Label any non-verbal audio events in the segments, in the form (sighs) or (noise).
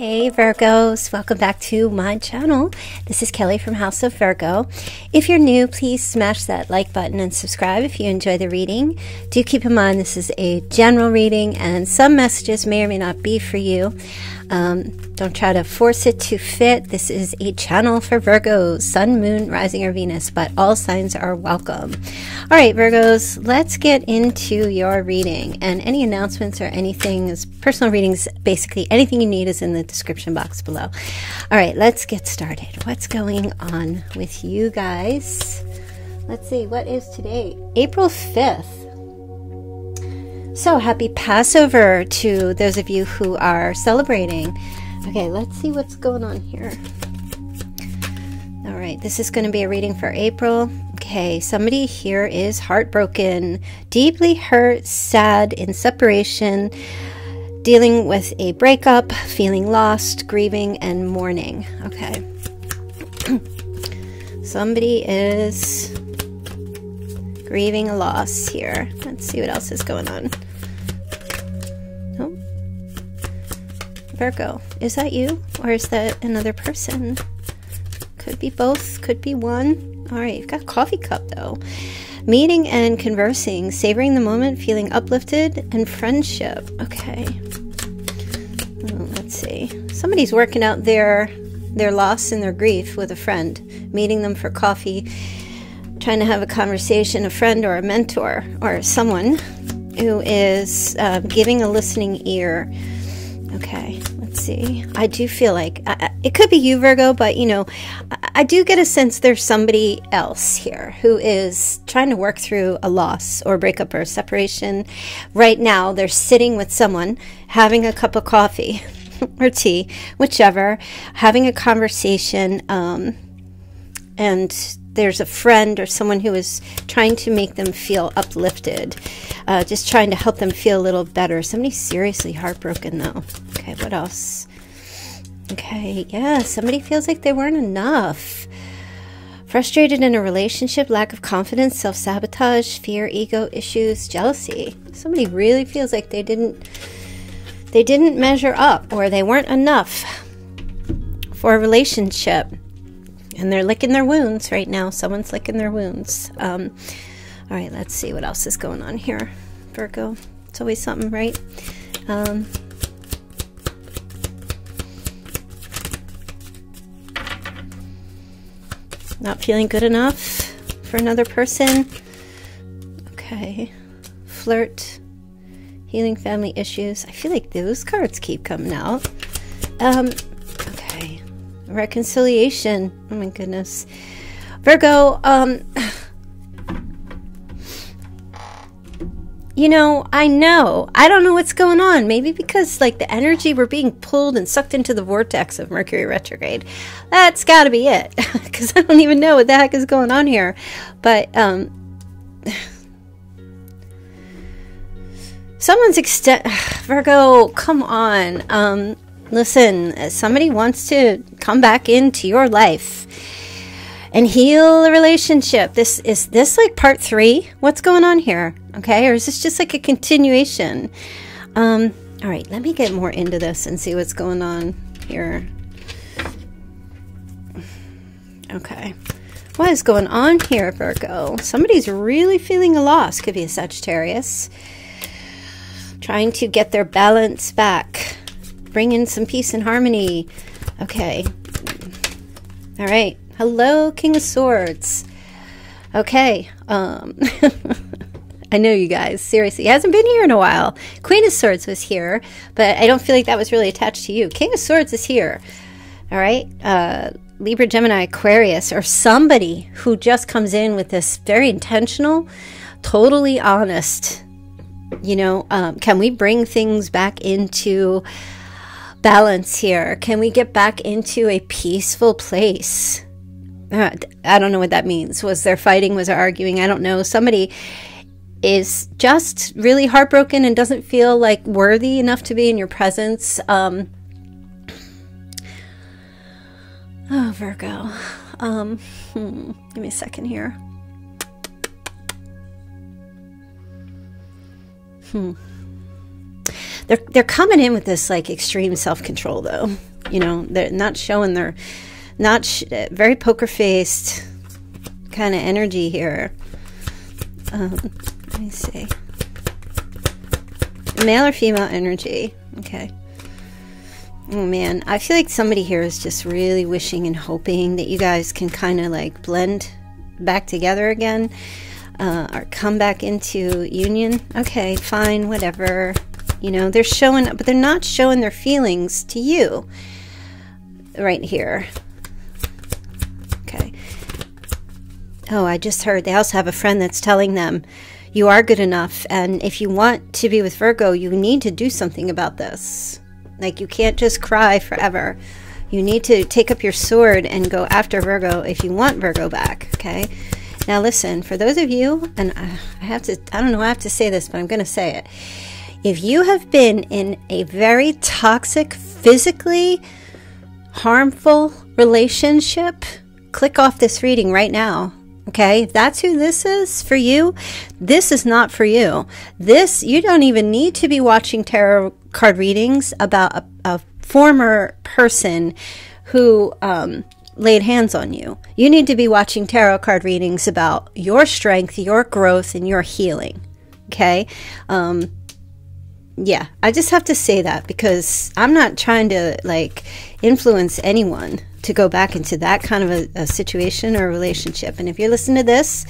Hey Virgos, welcome back to my channel. This is Kelli from House of Virgo. If you're new, please smash that like button and subscribe if you enjoy the reading. Do keep in mind this is a general reading and some messages may or may not be for you. Um, don't try to force it to fit. This is a channel for Virgos, Sun, Moon, Rising, or Venus, but all signs are welcome. All right, Virgos, let's get into your reading. And any announcements or anything is personal readings, basically anything you need is in the description box below. All right, let's get started. What's going on with you guys? Let's see, what is today? April 5th. So happy Passover to those of you who are celebrating. Okay, let's see what's going on here. All right, this is going to be a reading for April. Okay, somebody here is heartbroken, deeply hurt, sad, in separation, dealing with a breakup, feeling lost, grieving, and mourning. Okay. (clears throat) somebody is grieving a loss here. Let's see what else is going on. Virgo, is that you or is that another person? Could be both, could be one. All right, you've got coffee cup though. Meeting and conversing, savoring the moment, feeling uplifted, and friendship. Okay. Oh, let's see. Somebody's working out their their loss and their grief with a friend, meeting them for coffee trying to have a conversation, a friend or a mentor or someone who is uh, giving a listening ear. Okay, let's see. I do feel like it could be you, Virgo, but you know, I, I do get a sense there's somebody else here who is trying to work through a loss or breakup or separation. Right now, they're sitting with someone having a cup of coffee (laughs) or tea, whichever, having a conversation. Um, and there's a friend or someone who is trying to make them feel uplifted, uh, just trying to help them feel a little better. Somebody seriously heartbroken, though. Okay, what else? Okay, yeah, somebody feels like they weren't enough. Frustrated in a relationship, lack of confidence, self sabotage, fear, ego issues, jealousy. Somebody really feels like they didn't they didn't measure up or they weren't enough for a relationship and they're licking their wounds right now. Someone's licking their wounds. Um, all right, let's see what else is going on here. Virgo, it's always something, right? Um, not feeling good enough for another person. Okay. Flirt. Healing family issues. I feel like those cards keep coming out. Um, reconciliation. Oh my goodness. Virgo, um, you know, I know. I don't know what's going on. Maybe because, like, the energy we're being pulled and sucked into the vortex of Mercury retrograde. That's got to be it. (laughs) Because I don't even know what the heck is going on here. But, um, (sighs) someone's extent. (sighs) Virgo, come on. Um, Listen, somebody wants to come back into your life and heal a relationship. This is this like part three? What's going on here? Okay, or is this just like a continuation? Um, all right, let me get more into this and see what's going on here. Okay. What is going on here, Virgo? Somebody's really feeling a loss. Could be a Sagittarius. Trying to get their balance back bring in some peace and harmony. Okay. All right. Hello, King of Swords. Okay. Um, (laughs) I know you guys. Seriously, hasn't been here in a while. Queen of Swords was here, but I don't feel like that was really attached to you. King of Swords is here. All right. Uh, Libra, Gemini, Aquarius, or somebody who just comes in with this very intentional, totally honest. You know, um, can we bring things back into balance here? Can we get back into a peaceful place? Uh, I don't know what that means. Was there fighting? Was there arguing? I don't know. Somebody is just really heartbroken and doesn't feel like worthy enough to be in your presence. Um, oh, Virgo. Um, hmm, give me a second here. Hmm. They're they're coming in with this like extreme self control though. You know, they're not showing their not sh- very poker faced kind of energy here. Um, let me see. Male or female energy. Okay. Oh man, I feel like somebody here is just really wishing and hoping that you guys can kind of like blend back together again uh, or come back into union. Okay, fine, whatever. You know, they're showing, up, but they're not showing their feelings to you right here. Okay. Oh, I just heard they also have a friend that's telling them you are good enough. And if you want to be with Virgo, you need to do something about this. Like, you can't just cry forever. You need to take up your sword and go after Virgo if you want Virgo back, okay? Now, listen, for those of you, and I have to, I don't know, I have to say this, but I'm going to say it. If you have been in a very toxic, physically harmful relationship, click off this reading right now. Okay, if that's who this is for you, this is not for you. This, you don't even need to be watching tarot card readings about a, a former person who um, laid hands on you. You need to be watching tarot card readings about your strength, your growth, and your healing. Okay. Um, yeah, I just have to say that because I'm not trying to like influence anyone to go back into that kind of a, a situation or relationship. And if you're listening to this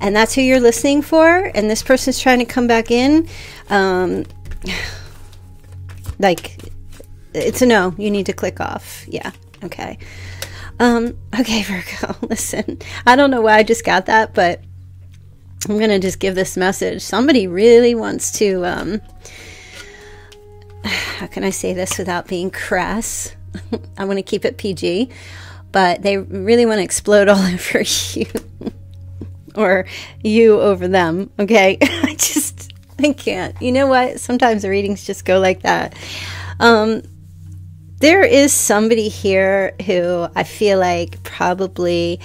and that's who you're listening for, and this person's trying to come back in, um, (sighs) like it's a no. You need to click off. Yeah. Okay. Um, okay, (laughs) Virgo, listen. I don't know why I just got that, but I'm going to just give this message. Somebody really wants to, um, (sighs) how can I say this without being crass? I want to keep it PG, but they really want to explode all (laughs) over you (laughs) or you over them. Okay. (laughs) I just, I can't. You know what? Sometimes the readings just go like that. Um, there is somebody here who I feel like probably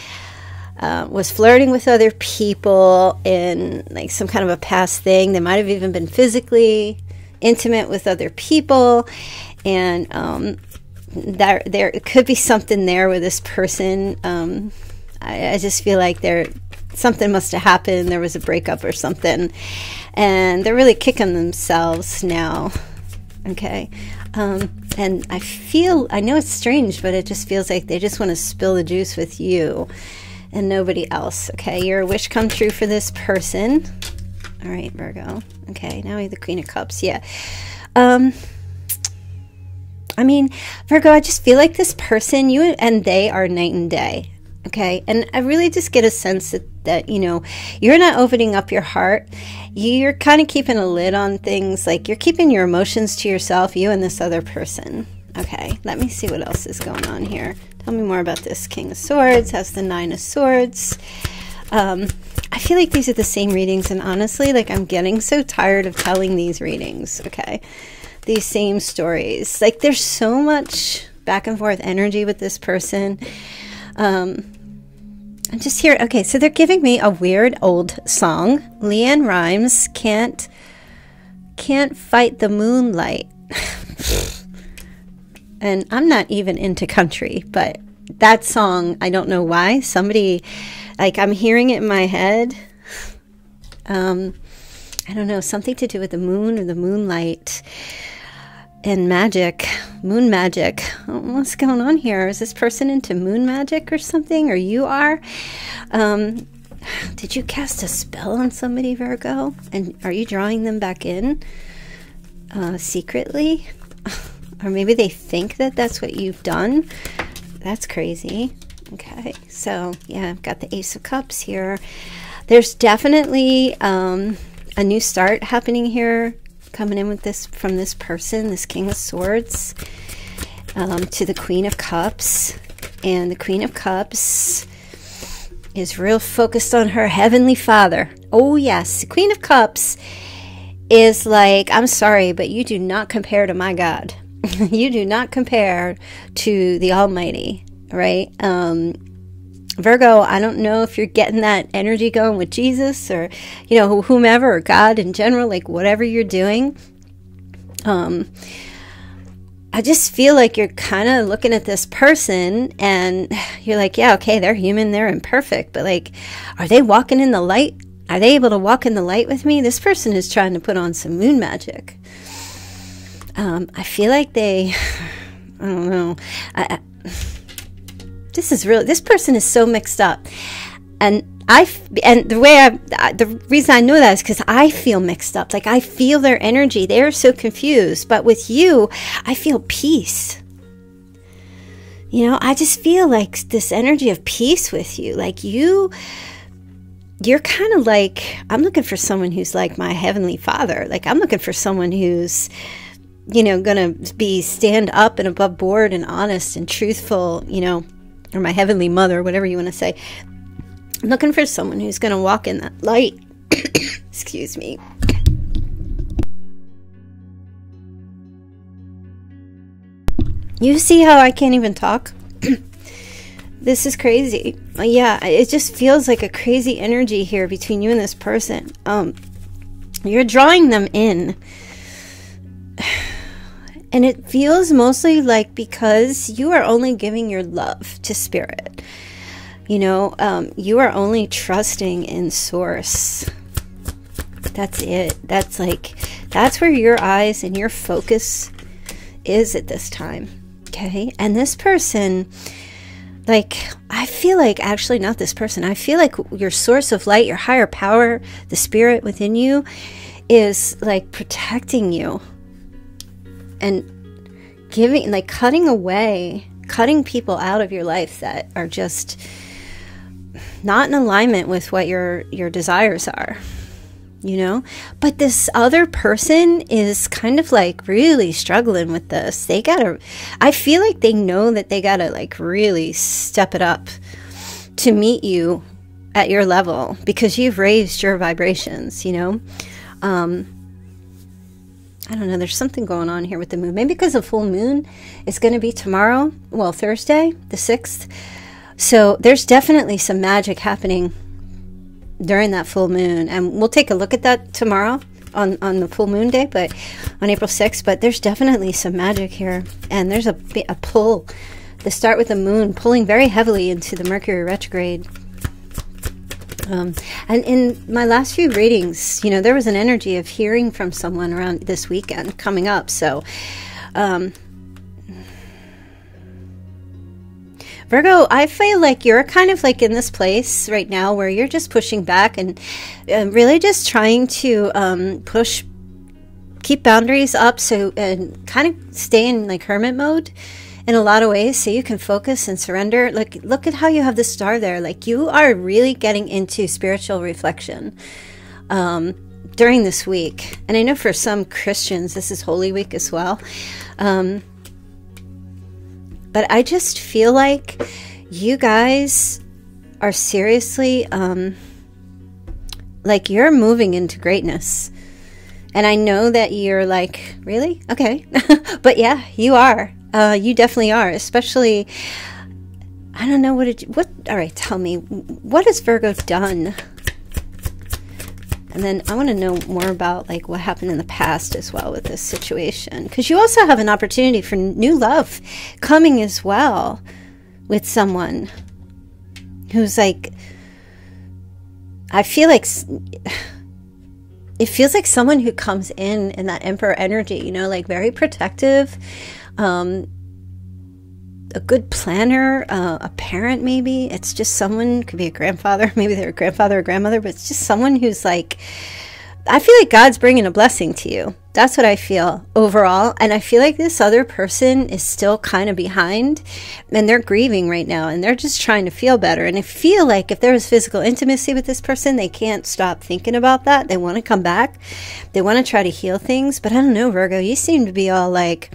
uh, was flirting with other people in like some kind of a past thing. They might have even been physically intimate with other people, and um, there there could be something there with this person. Um, I, I just feel like there something must have happened. There was a breakup or something, and they're really kicking themselves now. Okay. Um, and I feel, I know it's strange, but it just feels like they just want to spill the juice with you and nobody else. Okay, you're wish come true for this person. All right, Virgo. Okay, now we have the Queen of Cups. Yeah. Um, I mean, Virgo, I just feel like this person, you and they are night and day. Okay. And I really just get a sense that, that, you know, you're not opening up your heart. You're kind of keeping a lid on things. Like you're keeping your emotions to yourself, you and this other person. Okay. Let me see what else is going on here. Tell me more about this King of Swords, has the Nine of Swords. Um, I feel like these are the same readings, and honestly, like I'm getting so tired of telling these readings. Okay. These same stories. Like there's so much back and forth energy with this person um, I'm just here. Okay, so they're giving me a weird old song. LeAnn Rimes can't can't fight the moonlight. (laughs) and I'm not even into country, but that song, I don't know why. Somebody like I'm hearing it in my head. Um, I don't know, something to do with the moon or the moonlight and magic, moon magic. What's going on here? Is this person into moon magic or something? Or you are? Um, did you cast a spell on somebody, Virgo? And are you drawing them back in uh, secretly? (laughs) or maybe they think that that's what you've done. That's crazy. Okay, so yeah, I've got the Ace of Cups here. There's definitely um, a new start happening here coming in with this from this person, this King of Swords, um, to the Queen of Cups. And the Queen of Cups is real focused on her Heavenly Father. Oh, yes. The Queen of Cups is like, I'm sorry, but you do not compare to my God. (laughs) you do not compare to the Almighty, right? Um, Virgo, I don't know if you're getting that energy going with Jesus or, you know, whomever, or God in general, like whatever you're doing. Um, I just feel like you're kind of looking at this person and (sighs) you're like, yeah, okay, they're human, they're imperfect, but like, are they walking in the light? Are they able to walk in the light with me? This person is trying to put on some moon magic. Um, I feel like they, (sighs) I don't know. I, I, this is real. This person is so mixed up, and I and the way I the reason I know that is because I feel mixed up. Like I feel their energy. They are so confused. But with you, I feel peace. You know, I just feel like this energy of peace with you. Like you you're kind of like I'm looking for someone who's like my heavenly father. Like I'm looking for someone who's you know going to be stand up and above board and honest and truthful, you know, or my heavenly mother, whatever you want to say. I'm looking for someone who's going to walk in that light. (coughs) Excuse me. You see how I can't even talk? (coughs) this is crazy. Yeah, it just feels like a crazy energy here between you and this person. Um, you're drawing them in. (sighs) And it feels mostly like because you are only giving your love to spirit. You know, um, you are only trusting in source. That's it. That's like, that's where your eyes and your focus is at this time. Okay. And this person, like i feel like actually not this person i feel like your source of light your higher power the spirit within you is like protecting you and giving like cutting away cutting people out of your life that are just not in alignment with what your your desires are you know? But this other person is kind of like really struggling with this. They gotta i feel like they know that they gotta like really step it up to meet you at your level because you've raised your vibrations you know? Um i don't know there's something going on here with the moon maybe because the full moon is going to be tomorrow well thursday the 6th so there's definitely some magic happening during that full moon. And we'll take a look at that tomorrow on, on the full moon day, but on April 6th. But there's definitely some magic here. And there's a, a pull. The start with the moon pulling very heavily into the Mercury retrograde. Um, and in my last few readings, you know, there was an energy of hearing from someone around this weekend coming up. So, um, Virgo, I feel like you're kind of like in this place right now where you're just pushing back and uh, really just trying to um, push, keep boundaries up, so and kind of stay in like hermit mode in a lot of ways so you can focus and surrender like look at how you have the star there like you are really getting into spiritual reflection um, during this week and i know for some christians this is holy week as well um, but I just feel like you guys are seriously, um, like you're moving into greatness. And I know that you're like, really? Okay. (laughs) but yeah, you are. Uh, you definitely are. Especially, I don't know what did what, all right, tell me, what has Virgo done and then I want to know more about like what happened in the past as well with this situation because you also have an opportunity for new love coming as well with someone who's like I feel like it feels like someone who comes in in that emperor energy, you know, like very protective, um, a good planner, uh, a parent, maybe. It's just someone, could be a grandfather, (laughs) maybe they're a grandfather or grandmother, but it's just someone who's like, I feel like God's bringing a blessing to you. That's what I feel overall. And I feel like this other person is still kind of behind and they're grieving right now and they're just trying to feel better. And I feel like if there was physical intimacy with this person, they can't stop thinking about that. They want to come back, they want to try to heal things. But I don't know, Virgo, you seem to be all like,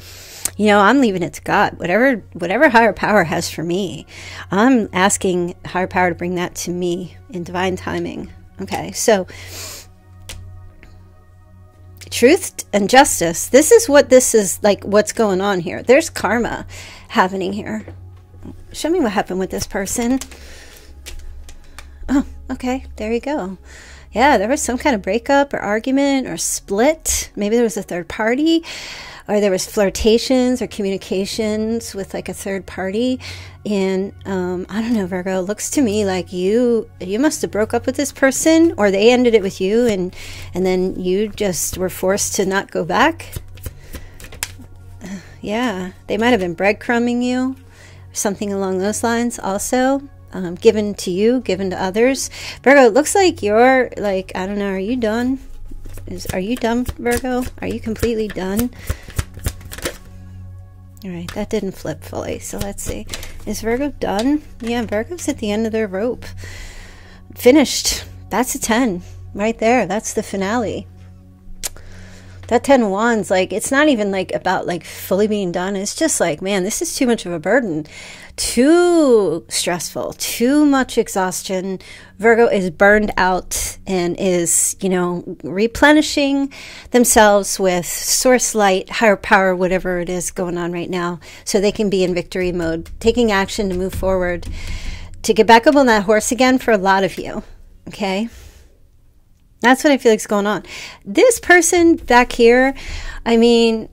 you know i'm leaving it to god. Whatever whatever higher power has for me i'm asking higher power to bring that to me in divine timing. Okay so truth and justice this is what this is like what's going on here. There's karma happening here. Show me what happened with this person. Oh okay there you go. Yeah, there was some kind of breakup or argument or split. Maybe there was a third party or there was flirtations or communications with like a third party. And um, i don't know virgo looks to me like you you must have broke up with this person or they ended it with you and and then you just were forced to not go back. (sighs) Yeah they might have been breadcrumbing you something along those lines also um, given to you given to others. Virgo it looks like you're like i don't know are you done? Is are you done virgo? Are you completely done all right, that didn't flip fully. So let's see. Is Virgo done? Yeah, Virgo's at the end of their rope. Finished. That's a 10 right there. That's the finale. That 10 wands, like, it's not even like about like fully being done. It's just like, man, this is too much of a burden too stressful, too much exhaustion. Virgo is burned out and is, you know, replenishing themselves with source light, higher power, whatever it is going on right now, so they can be in victory mode, taking action to move forward, to get back up on that horse again for a lot of you. Okay? That's what I feel like is going on. This person back here, I mean,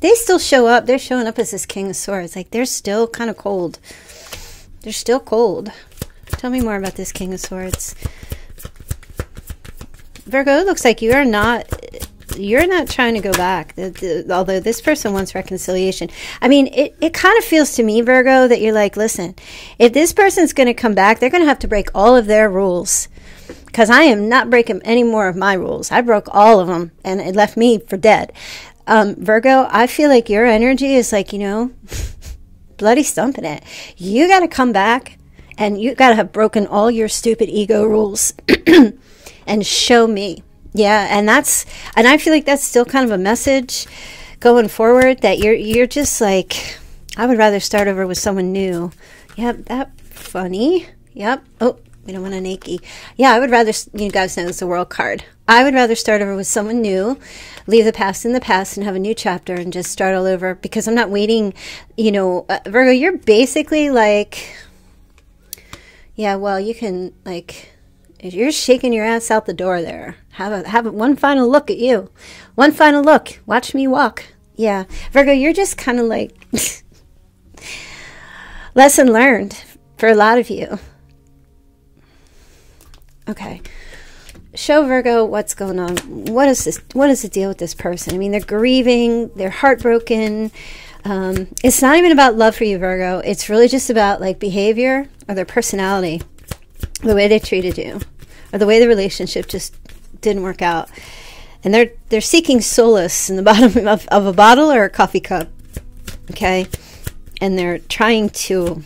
they still show up. They're showing up as this King of Swords. Like they're still kind of cold. They're still cold. Tell me more about this King of Swords. Virgo, it looks like you are not you're not trying to go back. The, the, although this person wants reconciliation. I mean, it, it kind of feels to me, Virgo, that you're like, listen, if this person's going to come back, they're going to have to break all of their rules. Because I am not breaking any more of my rules. I broke all of them and it left me for dead. Um, Virgo, I feel like your energy is like, you know, (laughs) bloody stumping it. You got to come back and you got to have broken all your stupid ego rules (clears throat) and show me. Yeah, and that's and I feel like that's still kind of a message going forward that you're you're just like I would rather start over with someone new. Yep, that funny. Yep. Oh, we don't want a Nike. Yeah, I would rather you guys know it's a world card. I would rather start over with someone new leave the past in the past and have a new chapter and just start all over because I'm not waiting, you know, uh, Virgo, you're basically like, yeah, well, you can like, you're shaking your ass out the door there. Have a, have a, one final look at you. One final look. Watch me walk. Yeah. Virgo, you're just kind of like, (laughs) lesson learned for a lot of you. Okay show Virgo what's going on. What is this? What is the deal with this person? I mean, they're grieving, they're heartbroken. Um, it's not even about love for you, Virgo. It's really just about like behavior or their personality, the way they treated you, or the way the relationship just didn't work out. And they're they're seeking solace in the (laughs) bottom of, of a bottle or a coffee cup. Okay, and they're trying to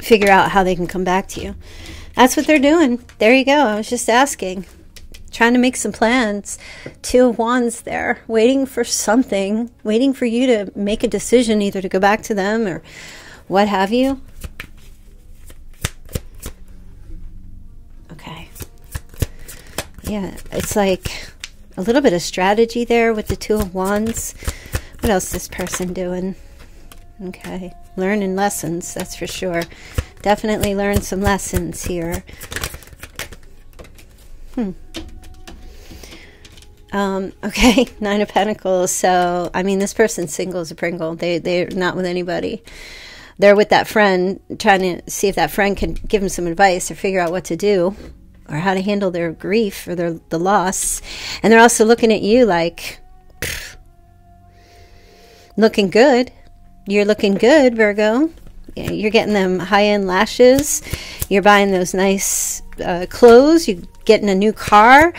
figure out how they can come back to you. That's what they're doing. There you go. I was just asking. Trying to make some plans. Two of Wands there, waiting for something, waiting for you to make a decision either to go back to them or what have you. Okay. Yeah, it's like a little bit of strategy there with the Two of Wands. What else is this person doing? Okay. Learning lessons, that's for sure. Definitely learned some lessons here. Hmm. Um, (laughs) okay, Nine of Pentacles. So, I mean, this person's single as a Pringle. They, they're not with anybody. They're with that friend, trying to see if that friend can give them some advice or figure out what to do or how to handle their grief or their the loss. And they're also looking at you like, looking good. You're looking good, Virgo you're getting them high end lashes. You're buying those nice uh, clothes. You're getting a new car,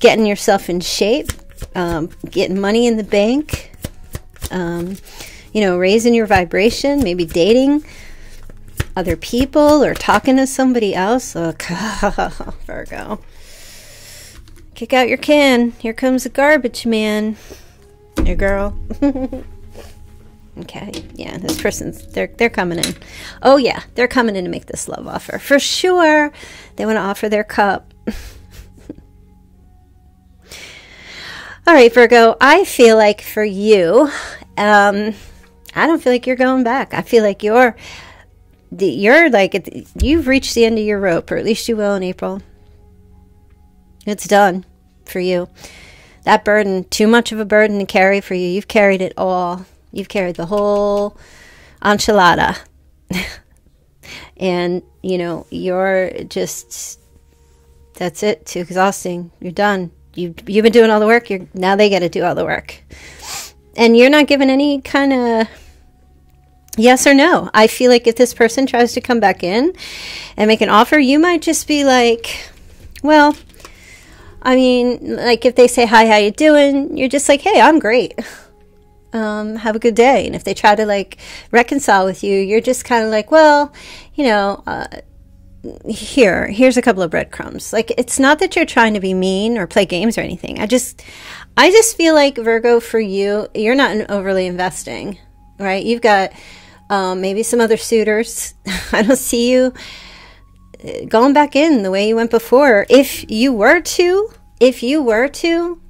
getting yourself in shape, um, getting money in the bank. Um, you know, raising your vibration, maybe dating other people or talking to somebody else. Look, (laughs) Virgo. Kick out your can. Here comes the garbage man. Your girl. (laughs) Okay, yeah, this person's they're they're coming in. Oh yeah, they're coming in to make this love offer for sure. They want to offer their cup. (laughs) All right, Virgo. I feel like for you, um, I don't feel like you're going back. I feel like you're you're like you've reached the end of your rope, or at least you will in April. It's done for you. That burden, too much of a burden to carry for you. You've carried it all. You've carried the whole enchilada. (laughs) and, you know, you're just, that's it. Too exhausting. You're done. You, you've been doing all the work. You're, now they got to do all the work. And you're not given any kind of yes or no. I feel like if this person tries to come back in and make an offer, you might just be like, well, I mean, like if they say hi, how you doing? You're just like, hey, I'm great. (laughs) Um, have a good day. And if they try to like reconcile with you, you're just kind of like, well, you know, uh, here, here's a couple of breadcrumbs. Like it's not that you're trying to be mean or play games or anything. I just, I just feel like Virgo for you, you're not overly investing, right? You've got um, maybe some other suitors. (laughs) I don't see you uh, going back in the way you went before. If you were to, if you were to,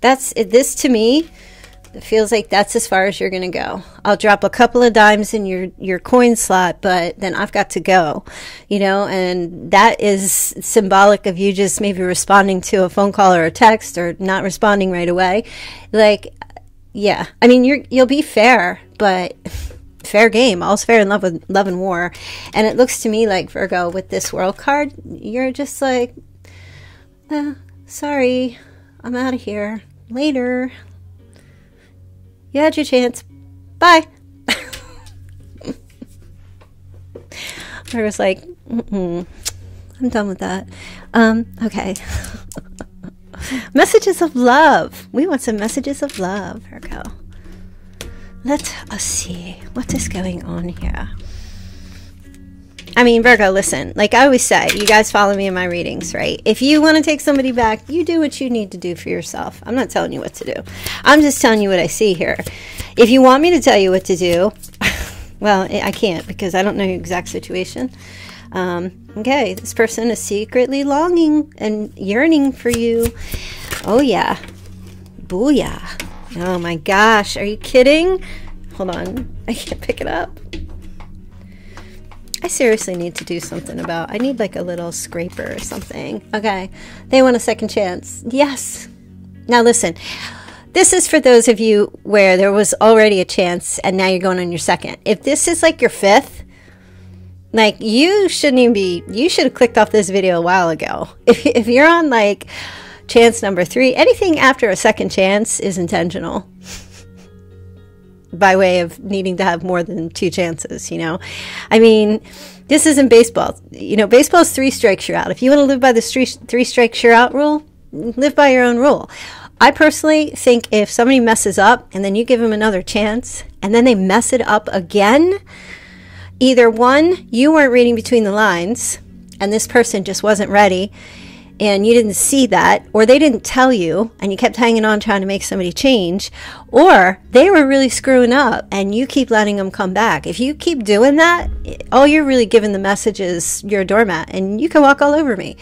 that's this to me it feels like that's as far as you're going to go. I'll drop a couple of dimes in your your coin slot, but then I've got to go. You know, and that is symbolic of you just maybe responding to a phone call or a text or not responding right away. Like yeah. I mean, you're you'll be fair, but (laughs) fair game. All's fair in love with love and war. And it looks to me like Virgo with this world card, you're just like, eh, sorry, I'm out of here. Later. You had your chance. Bye. (laughs) I was like, I'm done with that. Um, okay. (laughs) messages of love. We want some messages of love, Virgo. Let us see what is going on here. I mean, Virgo, listen, like I always say, you guys follow me in my readings, right? If you want to take somebody back, you do what you need to do for yourself. I'm not telling you what to do. I'm just telling you what I see here. If you want me to tell you what to do, (laughs) well, I can't because I don't know your exact situation. Um, okay, this person is secretly longing and yearning for you. Oh, yeah. Booyah. Oh my gosh, are you kidding? Hold on, I can't pick it up. I seriously need to do something about. I need like a little scraper or something. Okay. They want a second chance. Yes. Now listen. This is for those of you where there was already a chance and now you're going on your second. If this is like your fifth, like you shouldn't even be you should have clicked off this video a while ago (laughs) if, if you're on like chance number three anything after a second chance is intentional by way of needing to have more than two chances you know? I mean this isn't baseball. You know baseball's three strikes you're out. If you want to live by the three, three strikes you're out rule live by your own rule. I personally think if somebody messes up and then you give them another chance and then they mess it up again, either one, you weren't reading between the lines and this person just wasn't ready and you didn't see that, or they didn't tell you and you kept hanging on trying to make somebody change, or they were really screwing up and you keep letting them come back. If you keep doing that, all you're really giving the message is you're a doormat and you can walk all over me.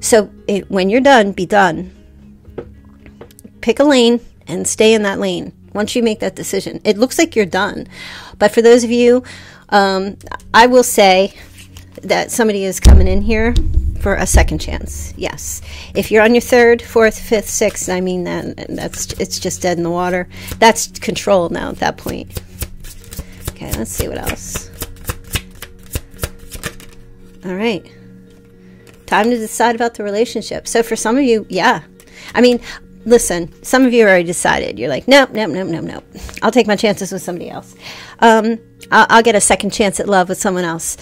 So it, when you're done, be done. Pick a lane and stay in that lane once you make that decision. It looks like you're done. But for those of you um, I will say that somebody is coming in here for a second chance. Yes. If you're on your third, fourth, fifth, sixth, I mean that that's it's just dead in the water. That's control now at that point. Okay, let's see what else. All right. Time to decide about the relationship. So for some of you, yeah. I mean, listen, some of you already decided. You're like, nope, nope, nope, nope, nope. I'll take my chances with somebody else. Um, I'll, I'll get a second chance at love with someone else.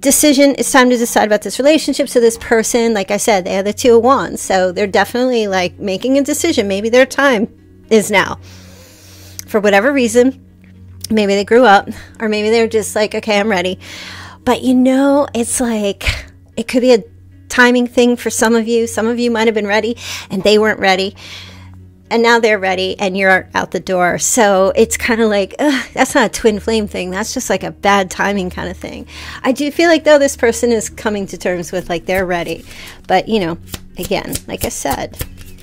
Decision, it's time to decide about this relationship. So, this person, like I said, they have the two of wands. So, they're definitely like making a decision. Maybe their time is now. For whatever reason, maybe they grew up, or maybe they're just like, okay, I'm ready. But you know, it's like, it could be a timing thing for some of you. Some of you might have been ready and they weren't ready and now they're ready and you're out the door. So it's kind of like, that's not a twin flame thing. That's just like a bad timing kind of thing. I do feel like, though, this person is coming to terms with like they're ready. But, you know, again, like I said,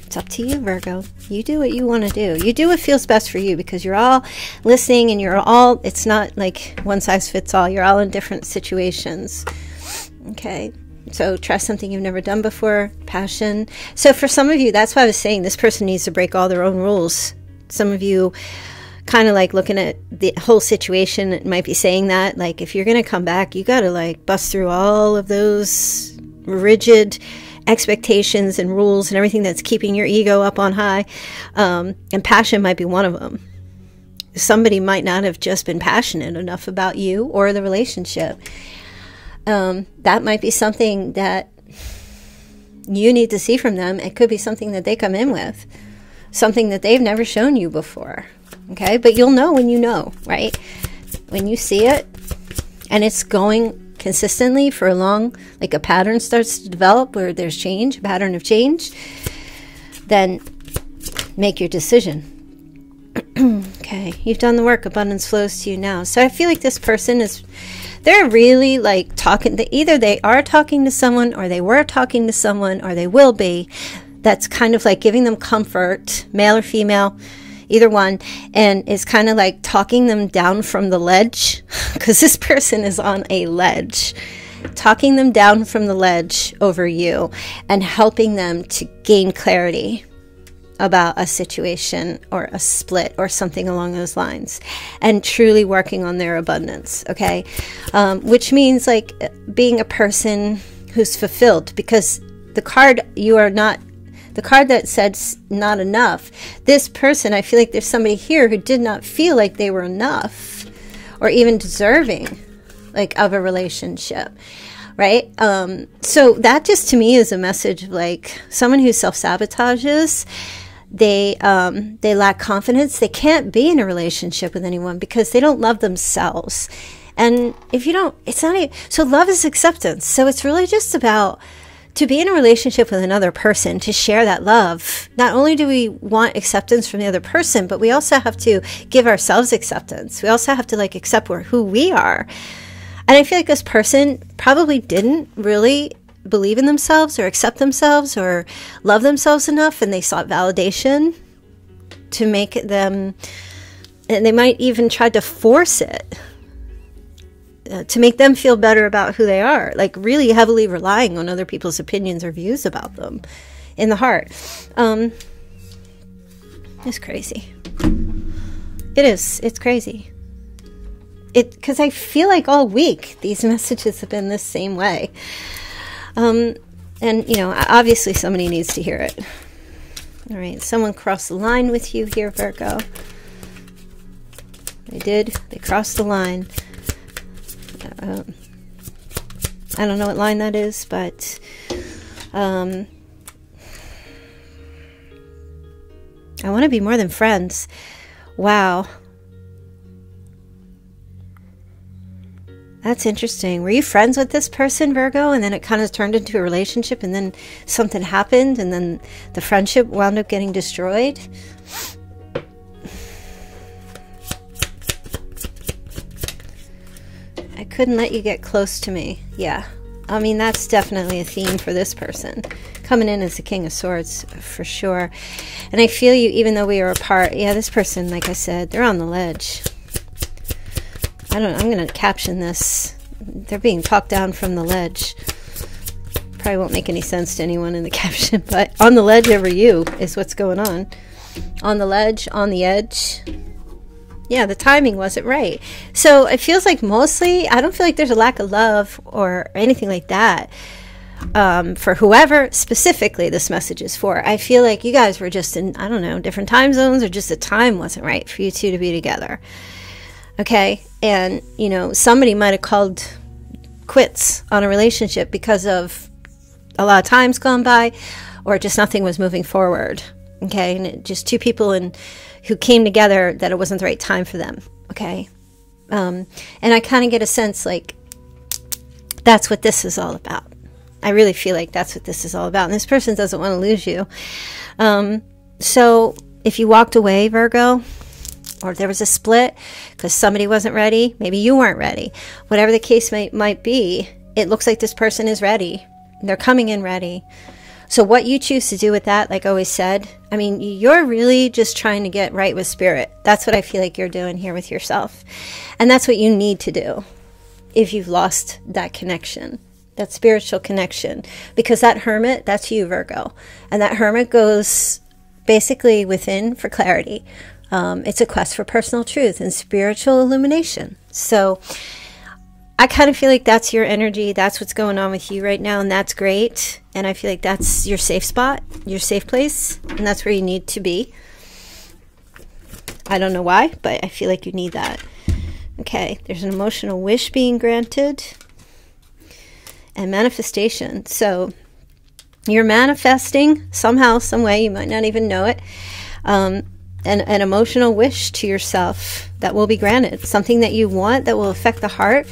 it's up to you, Virgo. You do what you want to do. You do what feels best for you because you're all listening and you're all, it's not like one size fits all. You're all in different situations. Okay. So try something you've never done before, passion. So for some of you, that's why I was saying this person needs to break all their own rules. Some of you kind of like looking at the whole situation might be saying that like if you're going to come back, you got to like bust through all of those rigid expectations and rules and everything that's keeping your ego up on high. Um, and passion might be one of them. Somebody might not have just been passionate enough about you or the relationship. Um, that might be something that you need to see from them. It could be something that they come in with, something that they've never shown you before. Okay, but you'll know when you know, right? When you see it and it's going consistently for a long, like a pattern starts to develop where there's change, a pattern of change, then make your decision. (clears throat) okay, you've done the work, abundance flows to you now. So I feel like this person is, they're really like talking, either they are talking to someone or they were talking to someone or they will be. That's kind of like giving them comfort, male or female either one, and is kind of like talking them down from the ledge (laughs) because this person is on a ledge. Talking them down from the ledge over you and helping them to gain clarity about a situation or a split or something along those lines and truly working on their abundance okay? Um, which means like being a person who's fulfilled because the card you are not the card that said not enough, this person, I feel like there's somebody here who did not feel like they were enough or even deserving like of a relationship right? Um so that just to me is a message of like someone who self-sabotages they um they lack confidence they can't be in a relationship with anyone because they don't love themselves and if you don't it's not even, so love is acceptance so it's really just about to be in a relationship with another person, to share that love, not only do we want acceptance from the other person, but we also have to give ourselves acceptance. We also have to like accept who we are. And I feel like this person probably didn't really believe in themselves or accept themselves or love themselves enough and they sought validation to make them and they might even try to force it uh, to make them feel better about who they are, like really heavily relying on other people's opinions or views about them in the heart. Um, it's crazy. It is. It's crazy. It because I feel like all week these (laughs) messages have been the same way. Um, and you know, obviously somebody needs to hear it. All right, someone crossed the line with you here, Virgo. They did. They crossed the line. Um, I don't know what line that is, but um, I want to be more than friends. Wow. That's interesting. Were you friends with this person, Virgo, and then it kind of turned into a relationship, and then something happened, and then the friendship wound up getting destroyed? I couldn't let you get close to me. Yeah. I mean, that's definitely a theme for this person. Coming in as the King of Swords, for sure. And I feel you, even though we are apart. Yeah, this person, like I said, they're on the ledge. I don't I'm going to caption this. They're being talked down from the ledge. Probably won't make any sense to anyone in the (laughs) caption, but on the ledge over you is what's going on. On the ledge, on the edge yeah, the timing wasn't right. So it feels like mostly, I don't feel like there's a lack of love or anything like that um, for whoever specifically this message is for. I feel like you guys were just in, I don't know, different time zones or just the time wasn't right for you two to be together. Okay. And, you know, somebody might have called quits on a relationship because of a lot of times gone by or just nothing was moving forward. Okay. And it, just two people and who came together that it wasn't the right time for them. Okay. Um, and I kind of get a sense like that's what this is all about. I really feel like that's what this is all about. And this person doesn't want to lose you. Um, so if you walked away, Virgo, or there was a split because somebody wasn't ready, maybe you weren't ready, whatever the case might, might be, it looks like this person is ready. They're coming in ready. So, what you choose to do with that, like I always said, I mean, you're really just trying to get right with spirit. That's what I feel like you're doing here with yourself. And that's what you need to do if you've lost that connection. that spiritual connection. Because that hermit, that's you, Virgo. And that hermit goes basically within for clarity. Um, it's a quest for personal truth and spiritual illumination. So I kind of feel like that's your energy. That's what's going on with you right now. And that's great. And I feel like that's your safe spot, your safe place. And that's where you need to be. I don't know why, but I feel like you need that. Okay, there's an emotional wish being granted and manifestation. So you're manifesting somehow, some way, you might not even know it, um, an, an emotional wish to yourself that will be granted, something that you want that will affect the heart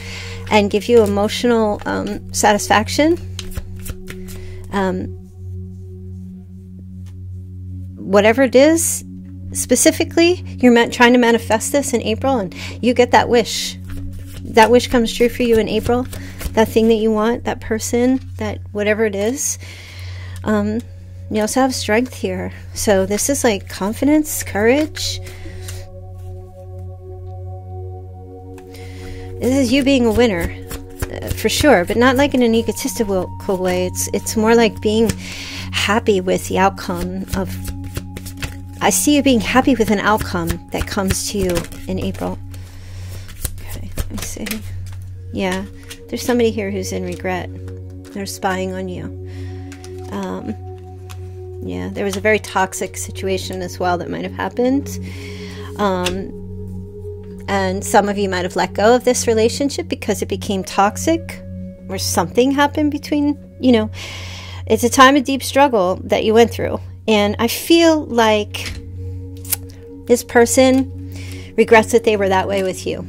and give you emotional um, satisfaction. Um, whatever it is, specifically, you're trying to manifest this in April and you get that wish. That wish comes true for you in April. That thing that you want, that person, that whatever it is. Um, you also have strength here. So this is like confidence, courage. This is you being a winner, uh, for sure, but not like in an egotistical way. It's it's more like being happy with the outcome of I see you being happy with an outcome that comes to you in April. Okay, let me see. Yeah, there's somebody here who's in regret. They're spying on you. Um, yeah, there was a very toxic situation as well that might have happened. Um, and some of you might have let go of this relationship because it became toxic or something happened between, you know, it's a time of deep struggle that you went through. And I feel like this person regrets that they were that way with you.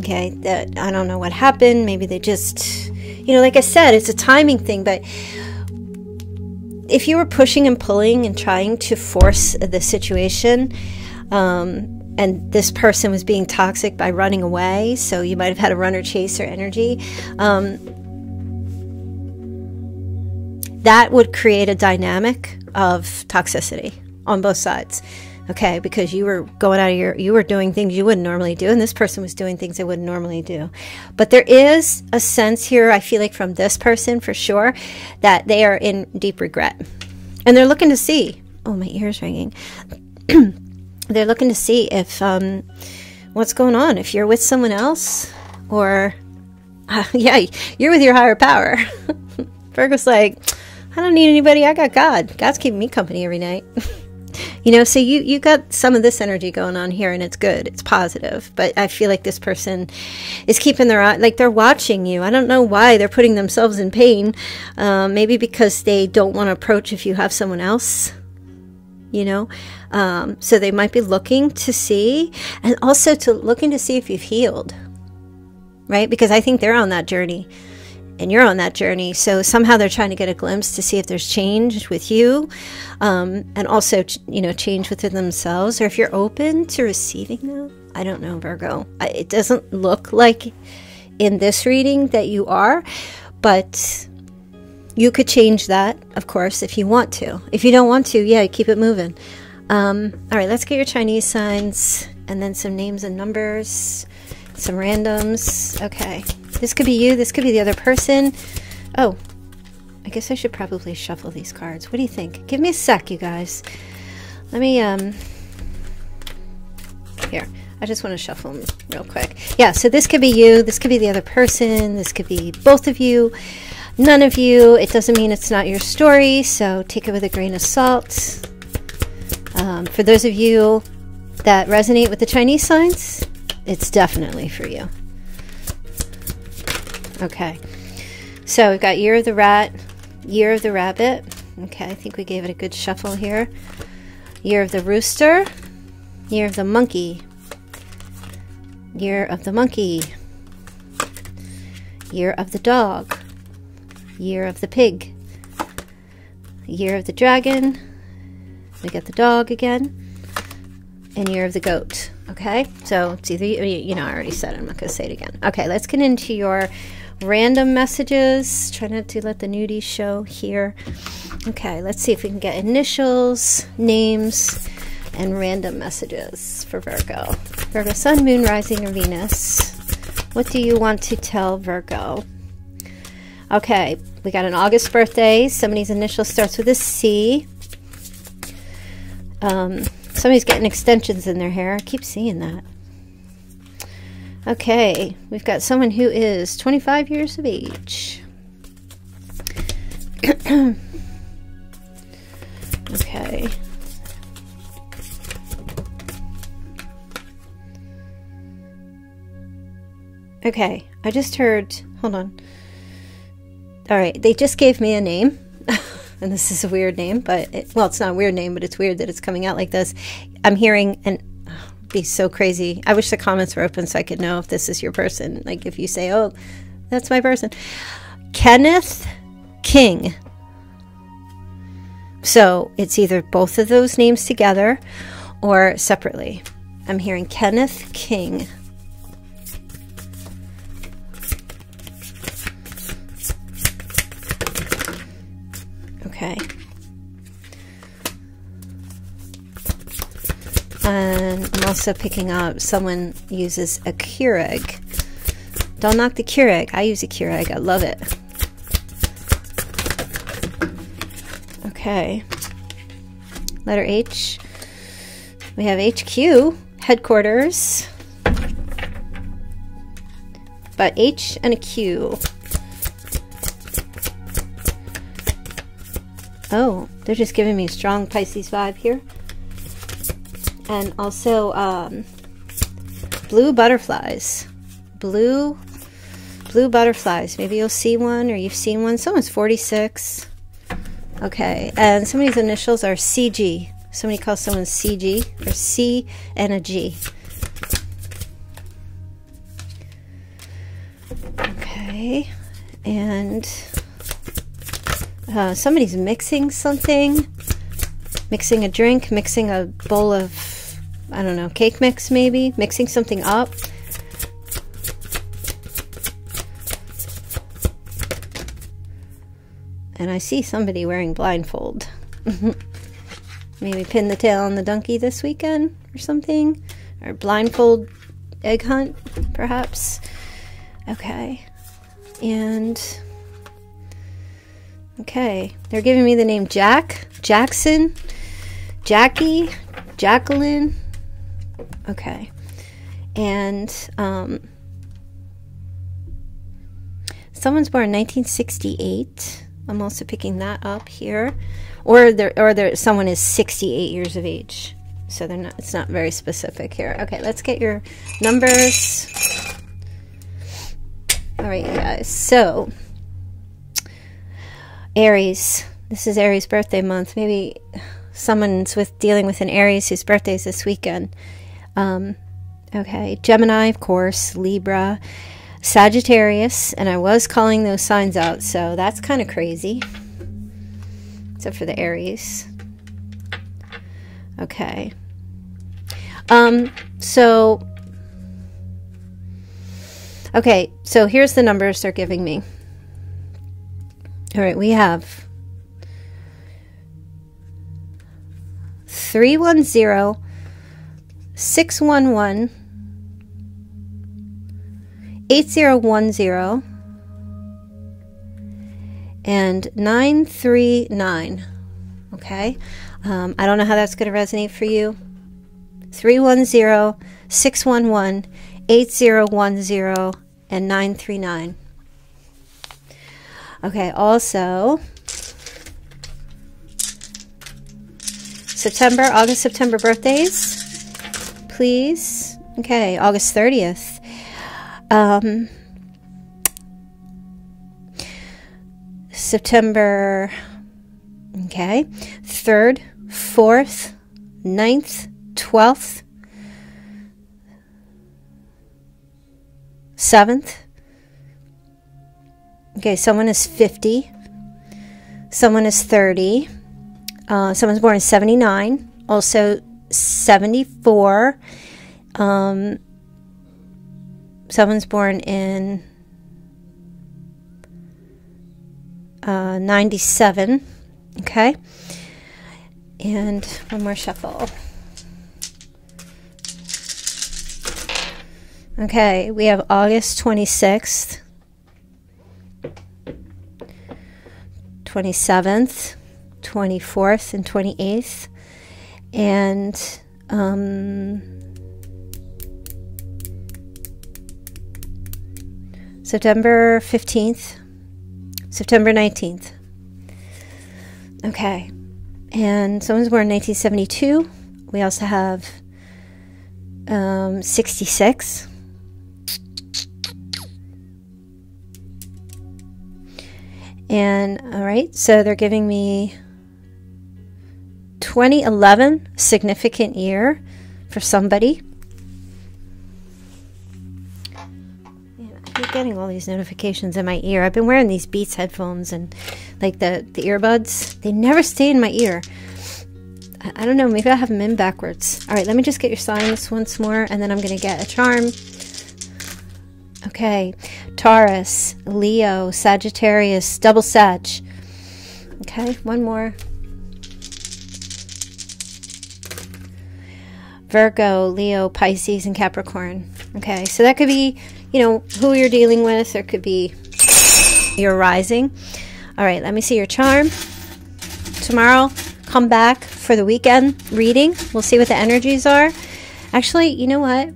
Okay, that I don't know what happened. Maybe they just, you know, like I said, it's a timing thing, but if you were pushing and pulling and trying to force the situation, um, and this person was being toxic by running away, so you might have had a runner chaser energy. Um, that would create a dynamic of toxicity on both sides. Okay, because you were going out of your, you were doing things you wouldn't normally do, and this person was doing things they wouldn't normally do. But there is a sense here, I feel like from this person for sure, that they are in deep regret. And they're looking to see, oh, my ear's ringing. (clears throat) they're looking to see if, um, what's going on, if you're with someone else, or, uh, (laughs) yeah, you're with your higher power. (laughs) Virgo's like, I don't need anybody. I got God. God's keeping me company every night. (laughs) you know, so you you got some of this energy going on here, and it's good. It's positive. But I feel like this person is keeping their eye, like they're watching you. I don't know why they're putting themselves in pain. Um, maybe because they don't want to approach if you have someone else. You know, um, so they might be looking to see, and also to looking to see if you've healed, right? Because I think they're on that journey and you're on that journey. So somehow they're trying to get a glimpse to see if there's change with you, um, and also you know change within themselves, or if you're open to receiving them. I don't know, Virgo. It doesn't look like in this reading that you are, but you could change that, of course, if you want to. If you don't want to, yeah, keep it moving. Um, all right, let's get your Chinese signs and then some names and numbers, some randoms. Okay. This could be you. This could be the other person. Oh, I guess I should probably shuffle these cards. What do you think? Give me a sec, you guys. Let me, um... Here. I just want to shuffle them real quick. Yeah, so this could be you. This could be the other person. This could be both of you. None of you. It doesn't mean it's not your story, so take it with a grain of salt. Um, for those of you that resonate with the Chinese signs, it's definitely for you. Okay. So we've got Year of the Rat, Year of the Rabbit. Okay, I think we gave it a good shuffle here. Year of the Rooster, Year of the Monkey, Year of the Monkey, Year of the Dog, Year of the Pig, Year of the Dragon, we get the dog again, and Year of the Goat. Okay, so it's either, you know, I already said it, I'm not going to say it again. Okay, let's get into your random messages. Try not to let the nudies show here. Okay, let's see if we can get initials, names, and random messages for Virgo. Virgo, Sun, Moon, Rising, or Venus. What do you want to tell Virgo? Okay, we got an August birthday. Somebody's initial starts with a C. Um, somebody's getting extensions in their hair. I keep seeing that. Okay, we've got someone who is 25 years of age. (clears throat) okay. Okay, I just heard. Hold on. All right, they just gave me a name. (laughs) and this is a weird name, but it, well, it's not a weird name, but it's weird that it's coming out like this. I'm hearing oh, be so crazy. I wish the comments were open so I could know if this is your person. Like if you say, "Oh, that's my person." Kenneth King. So, it's either both of those names together or separately. I'm hearing Kenneth King. Okay. And I'm also picking up someone uses a Keurig. Don't knock the Keurig. I use a Keurig. I love it. Okay. Letter H. We have HQ, headquarters. But H and a Q. Oh, they're just giving me strong Pisces vibe here. And also um, blue butterflies. Blue, blue butterflies. Maybe you'll see one or you've seen one. Someone's 46. Okay, and somebody's initials are CG. Somebody calls someone CG, or C and a G. Okay, and uh, somebody's mixing something, mixing a drink, mixing a bowl of, I don't know, cake mix maybe, mixing something up. And I see somebody wearing blindfold. (laughs) maybe pin the tail on the donkey this weekend or something. Or blindfold egg hunt, perhaps. Okay. And Okay, they're giving me the name Jack, Jackson, Jackie, Jacqueline. Okay, and um, someone's born 1968. I'm also picking that up here, or there, or there, someone is 68 years of age. So they're not. It's not very specific here. Okay, let's get your numbers. All right, you guys. So Aries. This is Aries birthday month. Maybe someone's with dealing with an Aries whose birthday is this weekend. Um, okay, Gemini, of course, Libra, Sagittarius, and I was calling those signs out, so that's kind of crazy. Except for the Aries. Okay. Um, so Okay, so here's the numbers they're giving me. All right, we have 310 611 8010 and 939. Okay, um, I don't know how that's going to resonate for you. 310 611 8010 and 939. Okay, also September, August, September birthdays, please. Okay, August 30th. Um, September, okay, 3rd, 4th, 9th, 12th, 7th, Okay, someone is 50. Someone is 30. Uh, someone's born in 79. Also 74. Um, someone's born in uh, 97. Okay. And one more shuffle. Okay, we have August 26th. 27th, 24th, and 28th. And um, September 15th, September 19th. Okay. And someone's born in 1972. We also have um, 66. And all right, so they're giving me 2011, significant year for somebody. I keep getting all these notifications in my ear. I've been wearing these Beats headphones and like the, the earbuds, they never stay in my ear. I, I don't know, maybe I have them in backwards. All right, let me just get your signs once more and then I'm going to get a charm. Okay, Taurus, Leo, Sagittarius, double Sag. Okay, one more. Virgo, Leo, Pisces, and Capricorn. Okay, so that could be, you know, who you're dealing with, or could be your rising. All right, let me see your charm. Tomorrow, come back for the weekend reading. We'll see what the energies are. Actually, you know what?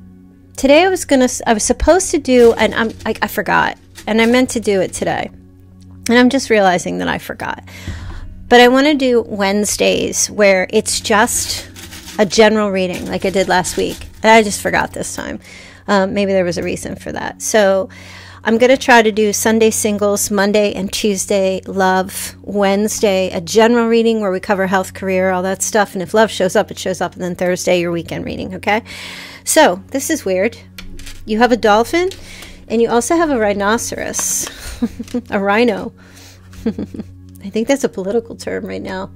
today I was gonna I was supposed to do and I'm um, I, I forgot and I meant to do it today and I'm just realizing that I forgot but I want to do Wednesdays where it's just a general reading like I did last week and I just forgot this time um, maybe there was a reason for that so I'm going to try to do Sunday singles, Monday and Tuesday love, Wednesday a general reading where we cover health, career, all that stuff. And if love shows up, it shows up. And then Thursday, your weekend reading, okay? So this is weird. You have a dolphin and you also have a rhinoceros, (laughs) a rhino. (laughs) I think that's a political term right now.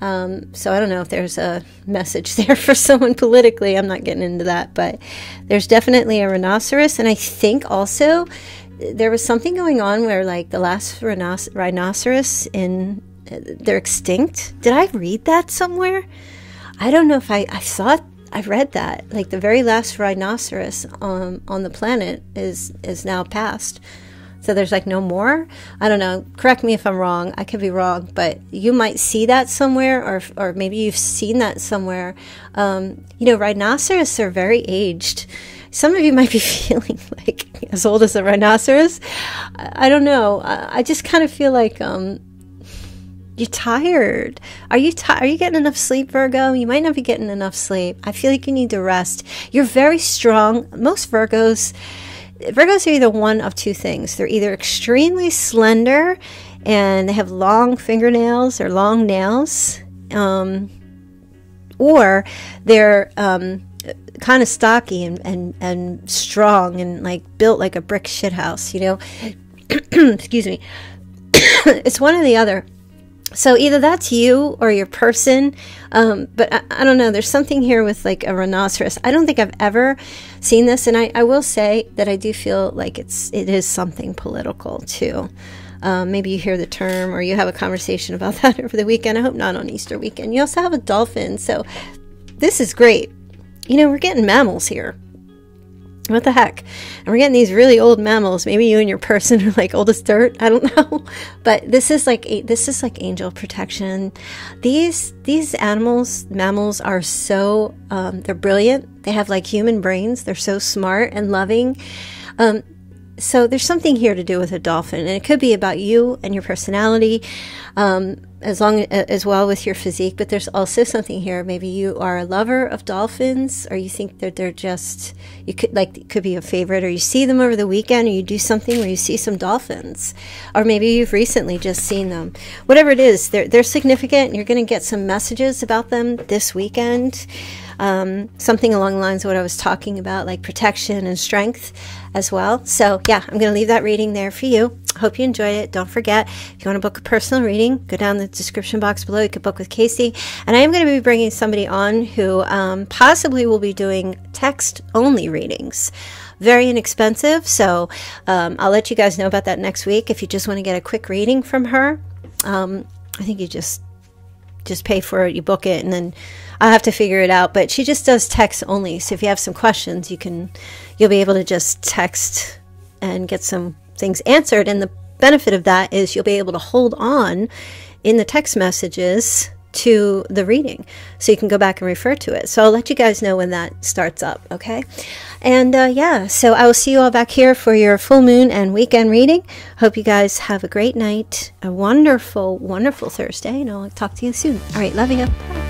Um, so I don't know if there's a message (laughs) there for someone politically. I'm not getting into that, but there's definitely a rhinoceros, and I think also there was something going on where like the last rhinoc- rhinoceros in uh, they're extinct. Did I read that somewhere? I don't know if I I thought I read that like the very last rhinoceros on on the planet is is now past. So there's like no more. I don't know. Correct me if I'm wrong. I could be wrong, but you might see that somewhere, or or maybe you've seen that somewhere. Um, you know, rhinoceros are very aged. Some of you (laughs) might be feeling like as old as a rhinoceros. I, I don't know. I, I, just kind of feel like um, you're tired. Are you tired? Are you getting enough sleep, Virgo? You might not be getting enough sleep. I feel like you need to rest. You're very strong. Most Virgos Virgos are either one of two things. They're either extremely slender and they have long fingernails or long nails, um, or they're um, kind of stocky and, and, and strong and like built like a brick shithouse, you know? (clears throat) Excuse me. (coughs) it's one or the other. So either that's you or your person, um, but I, I, don't know. There's something here with like a rhinoceros. I don't think I've ever seen this, and I, I will say that I do feel like it's it is something political too. Um, maybe you hear the term or you have a conversation about (laughs) that over the weekend. I hope not on Easter weekend. You also have a dolphin, so this is great. You know, we're getting mammals here. What the heck? And we're getting these really old mammals. Maybe you and your person are like old as dirt. I don't (laughs) know. But this is like this is like angel protection. These these animals, mammals, are so um, they're brilliant. They have like human brains. They're so smart and loving. Um, so there's something here to do with a dolphin, and it could be about you and your personality. Um, as long as well with your physique, but there's also something here. Maybe you are a lover of dolphins, or you think that they're just you could like could be a favorite, or you see them over the weekend, or you do something where you see some dolphins, or maybe you've recently just seen them. Whatever it is, they're they're significant. You're going to get some messages about them this weekend. Um, something along the lines of what I was talking about, like protection and strength as well. So, yeah, I'm going to leave that reading there for you. Hope you enjoyed it. Don't forget, if you want to book a personal reading, go down the description box below. You can book with Casey. And I am going to be bringing somebody on who um, possibly will be doing text only readings. Very inexpensive. So um, I'll let you guys know about that next week. If you just want to get a quick reading from her, um, I think you just just pay for it, you book it, and then I'll have to figure it out. But she just does text only. So if you have some questions, you can you'll be able to just text and get some things answered. And the benefit of that is you'll be able to hold on in the text messages to the reading so you can go back and refer to it. So I'll let you guys know when that starts up, okay? And uh, yeah, so I will see you all back here for your full moon and weekend reading. Hope you guys have a great night, a wonderful, wonderful Thursday, and I'll talk to you soon. All right, love you. Bye.